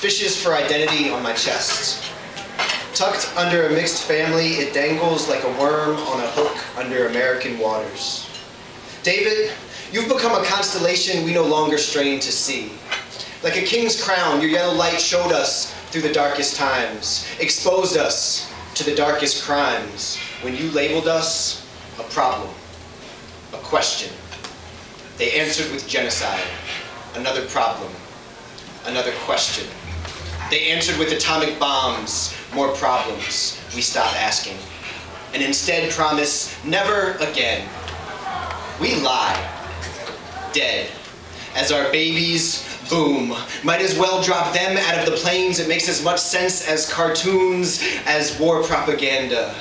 fishes for identity on my chest. Tucked under a mixed family, it dangles like a worm on a hook under American waters. David, you've become a constellation we no longer strain to see. Like a king's crown, your yellow light showed us through the darkest times, exposed us to the darkest crimes, when you labeled us a problem, a question. They answered with genocide, another problem, another question. They answered with atomic bombs, more problems. We stop asking. And instead promise never again. We lie. Dead. As our babies boom. Might as well drop them out of the planes. It makes as much sense as cartoons, as war propaganda.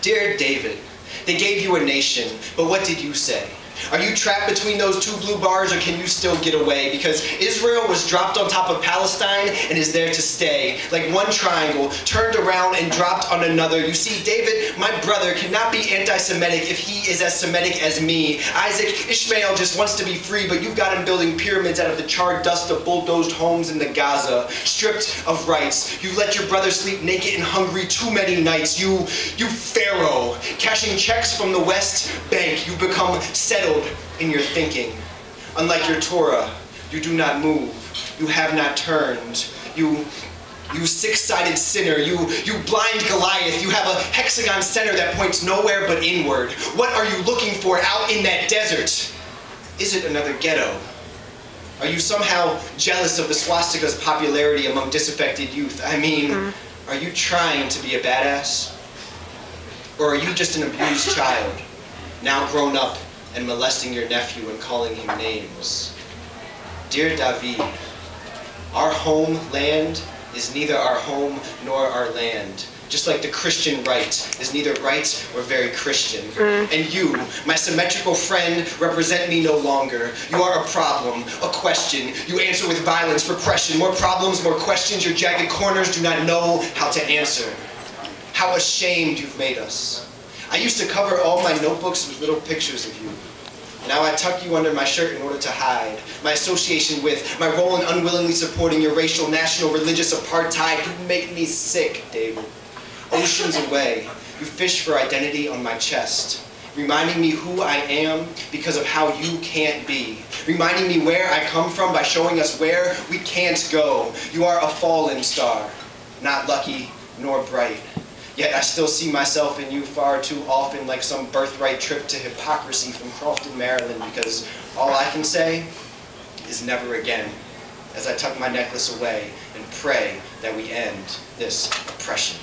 Dear David, they gave you a nation, but what did you say? Are you trapped between those two blue bars or can you still get away? Because Israel was dropped on top of Palestine and is there to stay. Like one triangle, turned around and dropped on another. You see, David, my brother, cannot be anti-Semitic if he is as Semitic as me. Isaac, Ishmael just wants to be free, but you've got him building pyramids out of the charred dust of bulldozed homes in the Gaza. Stripped of rights. You let your brother sleep naked and hungry too many nights. You, you Pharaoh, cashing checks from the West Bank. You become settled in your thinking. Unlike your Torah, you do not move. You have not turned. You, you six-sided sinner. You, you blind Goliath. You have a hexagon center that points nowhere but inward. What are you looking for out in that desert? Is it another ghetto? Are you somehow jealous of the swastika's popularity among disaffected youth? I mean, mm. are you trying to be a badass? Or are you just an abused child, now grown up and molesting your nephew and calling him names. Dear David, our homeland is neither our home nor our land. Just like the Christian right is neither right or very Christian. Mm. And you, my symmetrical friend, represent me no longer. You are a problem, a question. You answer with violence, repression. More problems, more questions. Your jagged corners do not know how to answer. How ashamed you've made us. I used to cover all my notebooks with little pictures of you. Now I tuck you under my shirt in order to hide my association with, my role in unwillingly supporting your racial, national, religious apartheid. You make me sick, David. Oceans away, you fish for identity on my chest reminding me who I am because of how you can't be, reminding me where I come from by showing us where we can't go. You are a fallen star, not lucky nor bright. Yet I still see myself in you far too often like some birthright trip to hypocrisy from Crofton, Maryland, because all I can say is never again as I tuck my necklace away and pray that we end this oppression.